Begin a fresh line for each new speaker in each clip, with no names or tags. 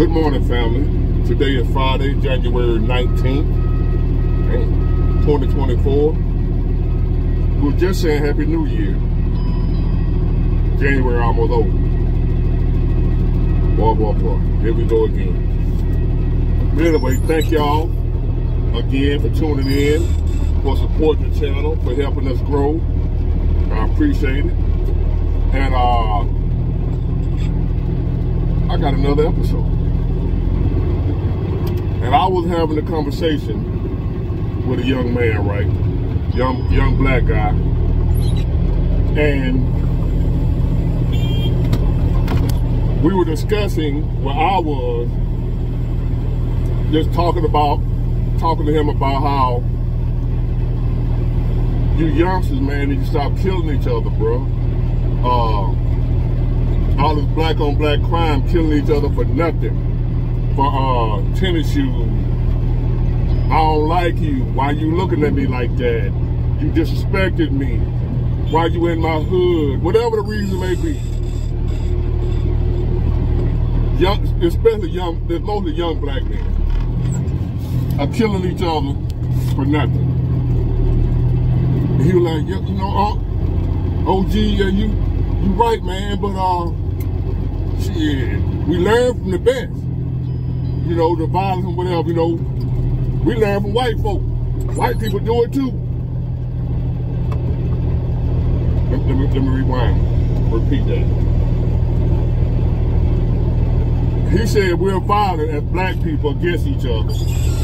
Good morning, family. Today is Friday, January 19th, 2024. We are just saying Happy New Year. January almost over. Boy, boy, boy. Here we go again. But anyway, thank y'all again for tuning in, for supporting the channel, for helping us grow. I appreciate it. And uh, I got another episode. And I was having a conversation with a young man, right? Young young black guy. And we were discussing where I was just talking about talking to him about how you youngsters, man, need to stop killing each other, bro. Uh, all this black on black crime, killing each other for nothing. For uh, tennis shoes. I don't like you. Why you looking at me like that? You disrespected me. Why you in my hood? Whatever the reason may be. Young, especially young, there's mostly young black men are killing each other for nothing. And he was like, yeah, you know, uh, OG, yeah, you, you right, man, but uh, shit, we learn from the best. You know, the violence and whatever, you know, we learn from white folk. White people do it too. Let, me, let me rewind, repeat that. He said we're violent as black people against each other.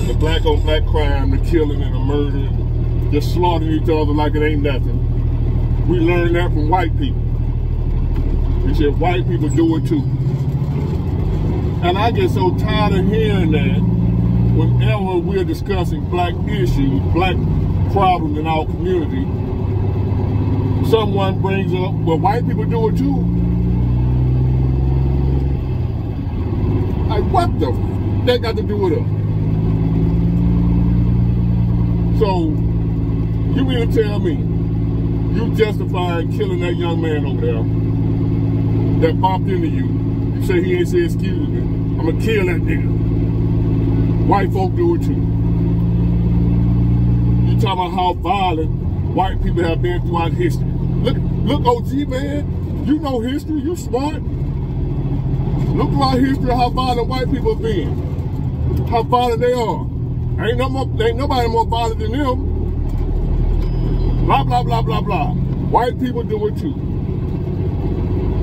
The black on black crime, the killing and the murder, just slaughtering each other like it ain't nothing. We learned that from white people. He said white people do it too. And I get so tired of hearing that whenever we're discussing black issues, black problems in our community, someone brings up, well, white people do it too. Like, what the f- that got to do with us? So, you mean to tell me you justifying killing that young man over there that bumped into you? You say he ain't say excuse me. I'm gonna kill that nigga. White folk do it too. You talking about how violent white people have been throughout history. Look, look, OG man, you know history, you smart. Look throughout history how violent white people have been. How violent they are. Ain't, no more, ain't nobody more violent than them. Blah, blah, blah, blah, blah. White people do it too.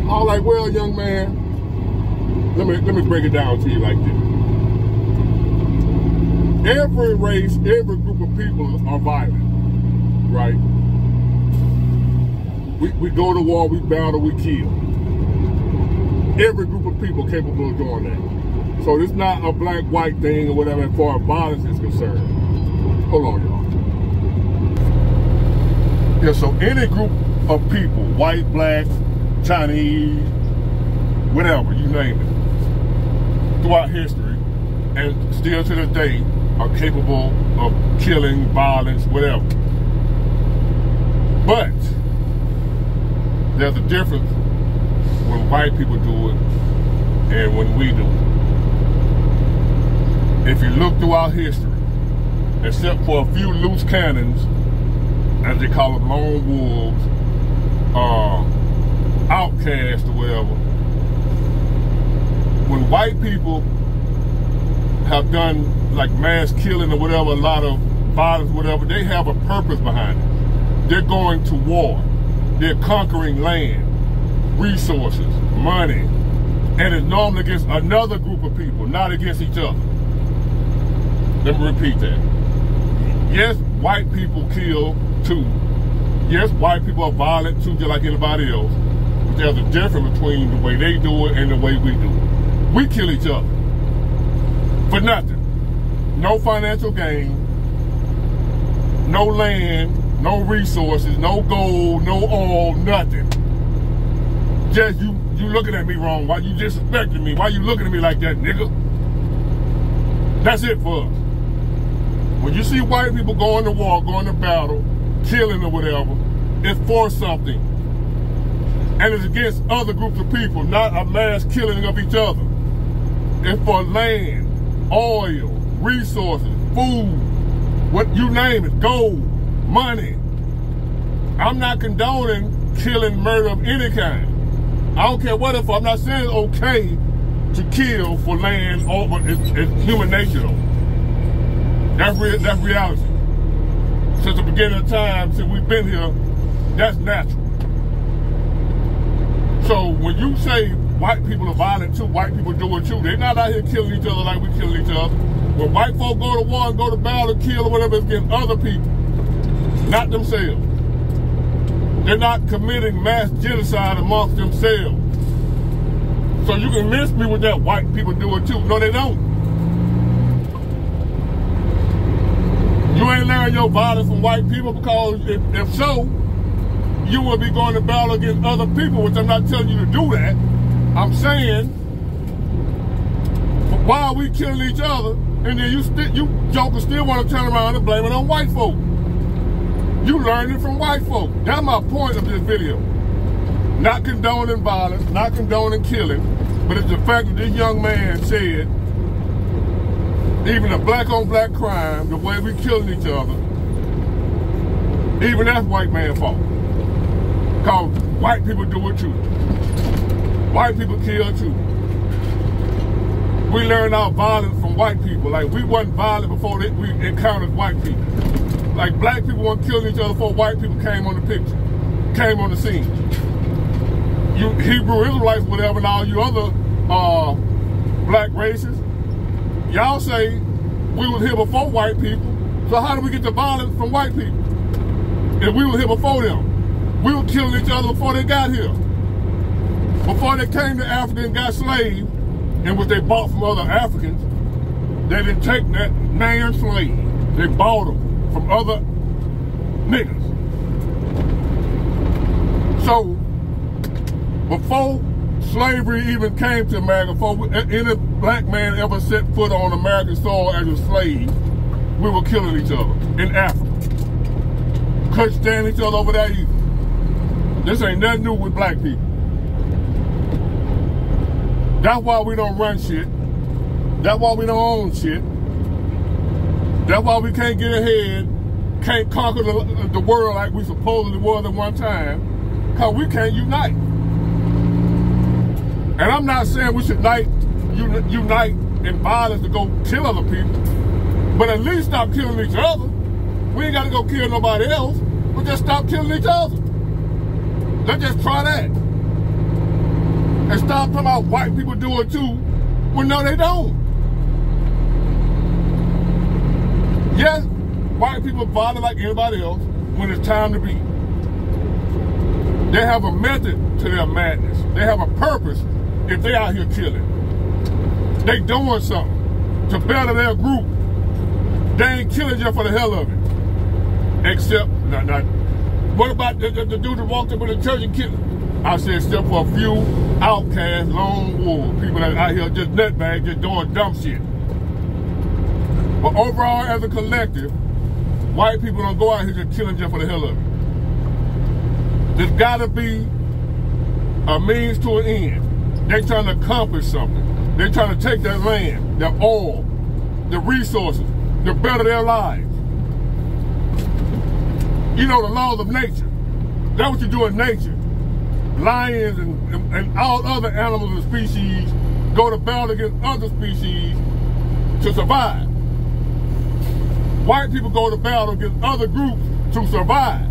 I was like, well, young man, let me let me break it down to you like this. Every race, every group of people are violent, right? We, we go to war, we battle, we kill. Every group of people capable of doing that. So it's not a black-white thing or whatever as far as violence is concerned. Hold on, y'all. Yeah, so any group of people, white, black, Chinese, whatever, you name it, throughout history, and still to this day, are capable of killing, violence, whatever. But there's a difference when white people do it and when we do it. If you look throughout history, except for a few loose cannons, as they call them, lone wolves, uh, outcasts or whatever, when white people have done like mass killing or whatever, a lot of violence, whatever, they have a purpose behind it. They're going to war. They're conquering land, resources, money, and it's normally against another group of people, not against each other. Let me repeat that. Yes, white people kill too. Yes, white people are violent too, just like anybody else. There's a difference between the way they do it and the way we do it. We kill each other for nothing. No financial gain, no land, no resources, no gold, no oil, nothing. Just you you looking at me wrong. Why you disrespecting me? Why you looking at me like that, nigga? That's it for us. When you see white people going to war, going to battle, killing or whatever, it's for something. And it's against other groups of people, not a mass killing of each other. It's for land, oil, resources, food, what you name it, gold, money. I'm not condoning killing, murder of any kind. I don't care what it for. I'm not saying it's okay to kill for land over it's, it's human nature. That's that's reality. Since the beginning of time, since we've been here, that's natural. So when you say white people are violent too, white people do it too, they're not out here killing each other like we kill each other. When white folk go to war and go to battle to kill or whatever, it's against other people, not themselves. They're not committing mass genocide amongst themselves. So you can miss me with that white people do it too. No, they don't. You ain't learning your violence from white people because if, if so, you will be going to battle against other people, which I'm not telling you to do that. I'm saying, why are we killing each other? And then you st- you jokers still want to turn around and blame it on white folk. You learned it from white folk. That's my point of this video. Not condoning violence, not condoning killing, but it's the fact that this young man said, even a black on black crime, the way we killing each other, even that's white man fault. Cause white people do it too. White people kill too. We learn our violence from white people. Like we wasn't violent before they, we encountered white people. Like black people weren't killing each other before white people came on the picture, came on the scene. You Hebrew Israelites, whatever, and all you other uh, black races, y'all say we was here before white people. So how do we get the violence from white people? If we were here before them, we were killing each other before they got here. Before they came to Africa and got slaves, and what they bought from other Africans, they didn't take that man slave. They bought them from other niggas. So, before slavery even came to America, before any black man ever set foot on American soil as a slave, we were killing each other in Africa. Couldn't stand each other over there either. This ain't nothing new with black people. That's why we don't run shit. That's why we don't own shit. That's why we can't get ahead, can't conquer the, the world like we supposedly was at one time, because we can't unite. And I'm not saying we should unite, unite in violence to go kill other people, but at least stop killing each other. We ain't got to go kill nobody else, but just stop killing each other. Let's just try that. And stop talking about white people do it too, when no, they don't. Yes, white people bother like anybody else when it's time to be. They have a method to their madness. They have a purpose if they out here killing. They doing something to better their group. They ain't killing just for the hell of it. Except, not, not, what about the, the, the dude that walked up with the church and? I said, except for a few outcasts, lone wolves, people that out here just nutbags, just doing dumb shit. But overall, as a collective, white people don't go out here just killing just for the hell of it. There's got to be a means to an end. They're trying to accomplish something. They're trying to take their land, their oil, their resources, to better their lives. You know, the laws of nature. That's what you do in nature. Lions and, and, all other animals and species go to battle against other species to survive. White people go to battle against other groups to survive.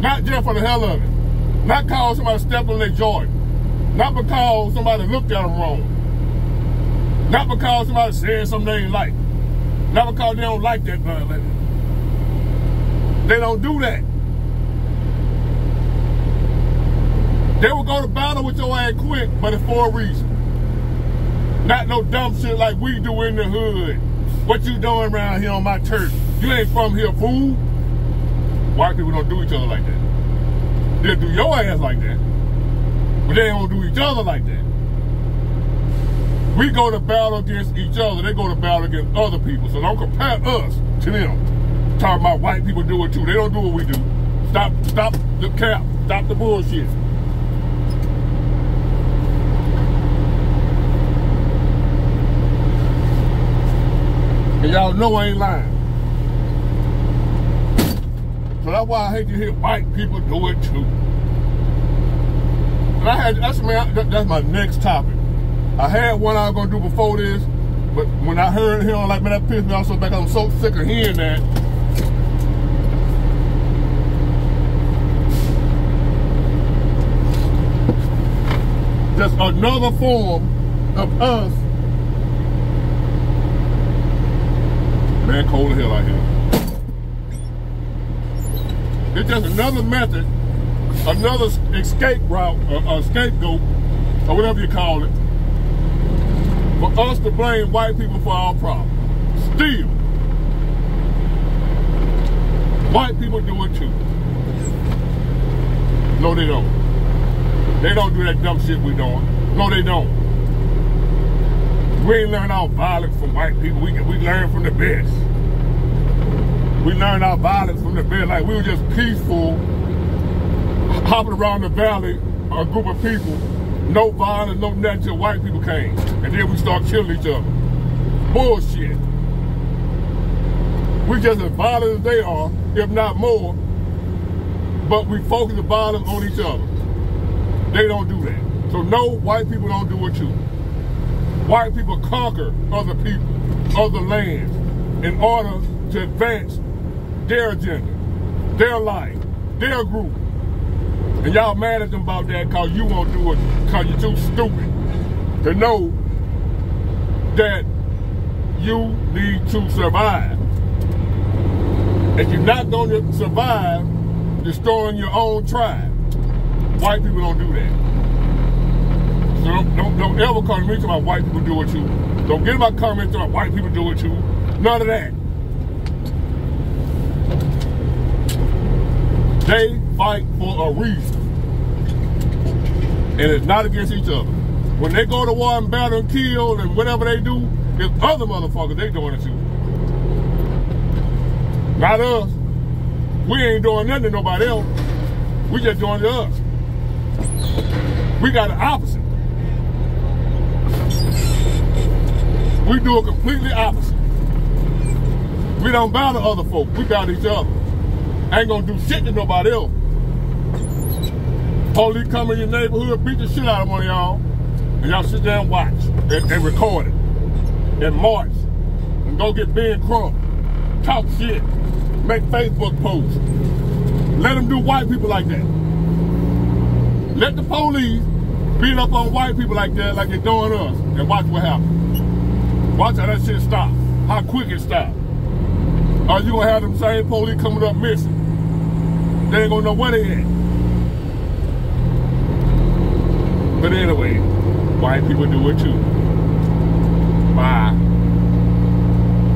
Not just for the hell of it. Not because somebody stepped on their joint. Not because somebody looked at them wrong. Not because somebody said something they didn't like. Not because they don't like that uh, blood. They don't do that. They will go to battle with your ass quick, but it's for a reason. Not no dumb shit like we do in the hood. What you doing around here on my turf? You ain't from here, fool. White people don't do each other like that. They'll do your ass like that. But they don't do each other like that. We go to battle against each other. They go to battle against other people. So don't compare us to them. Talking about white people do it too. They don't do what we do. Stop, stop the cap. Stop the bullshit. And y'all know I ain't lying. So that's why I hate to hear white people do it too. And I had that's my that's my next topic. I had one I was gonna do before this, but when I heard him, like, man, that pissed me off so bad. I'm so sick of hearing that. Just another form of us. Man, cold as hell out here. It's just another method, another escape route, or, scapegoat, or whatever you call it, for us to blame white people for our problems. Still, white people do it too. No, they don't. They don't do that dumb shit we doing. No, they don't. We ain't learn our violence from white people. We, we learn from the best. We learned our violence from the best. Like we were just peaceful, hopping around the valley, a group of people, no violence, no nothing until white people came. And then we start killing each other. Bullshit. We just as violent as they are, if not more, but we focus the violence on each other. They don't do that. So no, white people don't do it too. White people conquer other people, other lands, in order to advance their agenda, their life, their group. And y'all mad at them about that because you won't do it because you're too stupid to know that you need to survive. And you're not going to survive destroying your own tribe. White people don't do that. So don't, don't, don't ever come to me about white people do it too. Don't get in my comments about white people do it too. None of that. They fight for a reason. And it's not against each other. When they go to war and battle and kill and whatever they do, it's other motherfuckers they doing it to. Not us. We ain't doing nothing to nobody else. We just doing it to us. We got the opposite. We do it completely opposite. We don't battle other folk. We battle each other ain't gonna do shit to nobody else. Police come in your neighborhood, beat the shit out of one of y'all, and y'all sit there and watch and, and record it and march and go get Ben Crump, talk shit, make Facebook posts. Let them do white people like that. Let the police beat up on white people like that, like they're doing us, and watch what happens. Watch how that shit stop, how quick it stops. Or you gonna have them same police coming up missing. They ain't gonna know where they at. But anyway, white people do it too. Bye.